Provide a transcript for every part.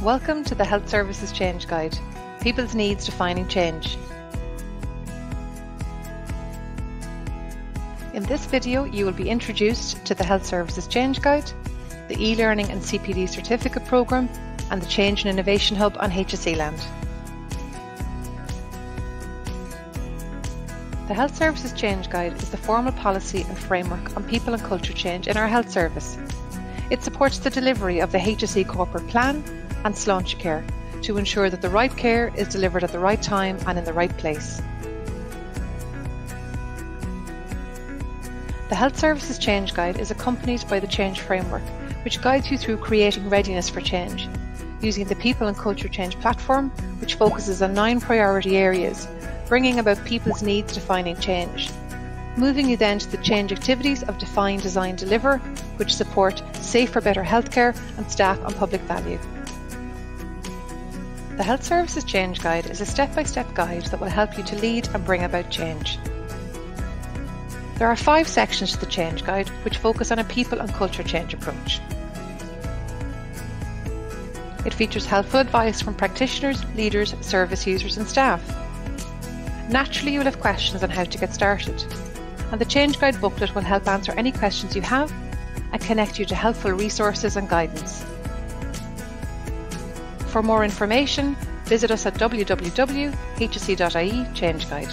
Welcome to the Health Services Change Guide, People's Needs Defining Change. In this video, you will be introduced to the Health Services Change Guide, the e-learning and CPD certificate programme, and the Change and Innovation Hub on HSE Land. The Health Services Change Guide is the formal policy and framework on people and culture change in our health service. It supports the delivery of the HSE corporate plan and Sláintecare to ensure that the right care is delivered at the right time and in the right place. The Health Services Change Guide is accompanied by the Change Framework, which guides you through creating readiness for change, using the People and Culture Change platform, which focuses on nine priority areas, bringing about people's needs defining change. Moving you then to the change activities of Define, Design, Deliver, which support safer, better healthcare and staff and public value. The Health Services Change Guide is a step by step guide that will help you to lead and bring about change. There are five sections to the Change Guide which focus on a people and culture change approach. It features helpful advice from practitioners, leaders, service users, and staff. Naturally, you will have questions on how to get started, and the Change Guide booklet will help answer any questions you have and connect you to helpful resources and guidance. For more information, visit us at www.hse.ie Change Guide.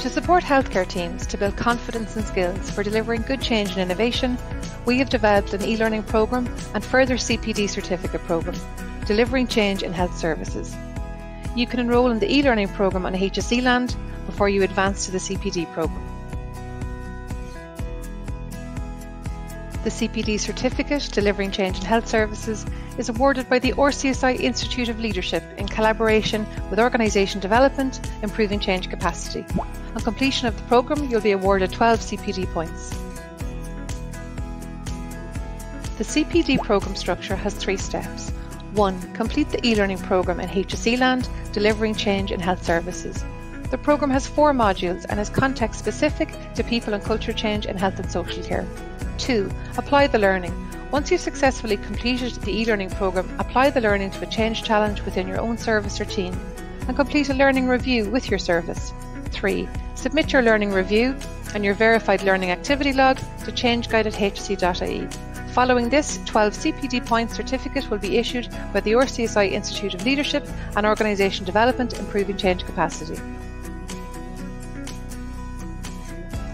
To support healthcare teams to build confidence and skills for delivering good change and innovation, we have developed an e-learning programme and further CPD certificate programme, delivering change in health services. You can enrol in the e-learning programme on HSE Land before you advance to the CPD programme. The CPD certificate, Delivering Change in Health Services, is awarded by the RCSI Institute of Leadership in collaboration with Organisation Development, Improving Change Capacity. On completion of the programme, you'll be awarded 12 CPD points. The CPD programme structure has three steps. 1. Complete the e-learning programme in HSE Land, Delivering Change in Health Services. The programme has four modules and is context specific to people and culture change in health and social care. 2. Apply the learning. Once you've successfully completed the e-learning programme, apply the learning to a change challenge within your own service or team and complete a learning review with your service. 3. Submit your learning review and your verified learning activity log to changeguide at hse.ie. Following this, 12 CPD points certificate will be issued by the RCSI Institute of Leadership and Organisation Development Improving Change Capacity.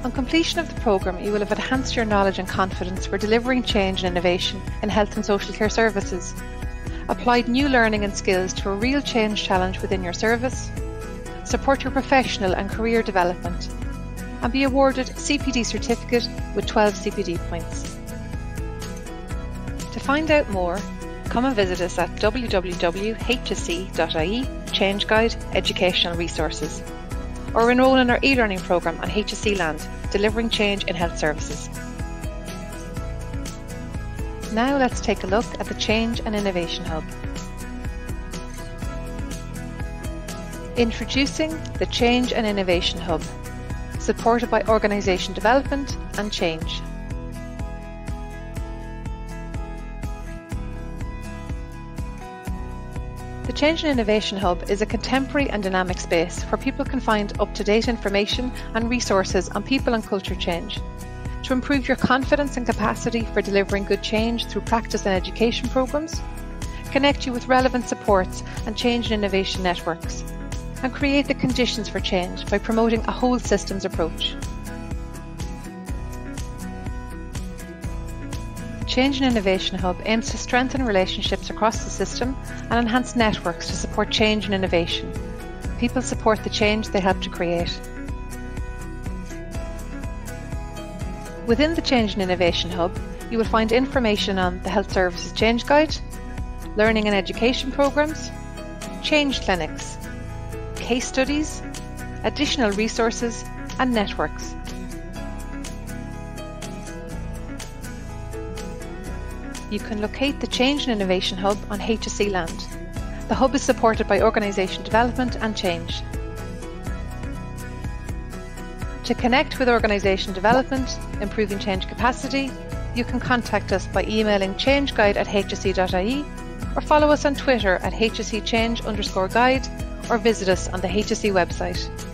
On completion of the programme, you will have enhanced your knowledge and confidence for delivering change and innovation in health and social care services, applied new learning and skills to a real change challenge within your service, support your professional and career development, and be awarded CPD certificate with 12 CPD points. To find out more, come and visit us at www.hse.ie Change Guide Educational Resources or enrol in our e-learning programme on HSE Land, delivering change in health services. Now let's take a look at the Change and Innovation Hub. Introducing the Change and Innovation Hub, supported by Organisation Development and Change. The Change and Innovation Hub is a contemporary and dynamic space where people can find up to date information and resources on people and culture change. To improve your confidence and capacity for delivering good change through practice and education programs, connect you with relevant supports and change and innovation networks, and create the conditions for change by promoting a whole systems approach. Change and Innovation Hub aims to strengthen relationships across the system and enhance networks to support change and innovation. People support the change they help to create. Within the Change and Innovation Hub, you will find information on the Health Services Change Guide, learning and education programs, change clinics, case studies, additional resources, and networks. You can locate the Change and Innovation Hub on HSE Land. The hub is supported by Organisation Development and Change. To connect with organisation development, improving change capacity, you can contact us by emailing changeguide at hse.ie or follow us on Twitter at hsechange underscore guide or visit us on the HSE website.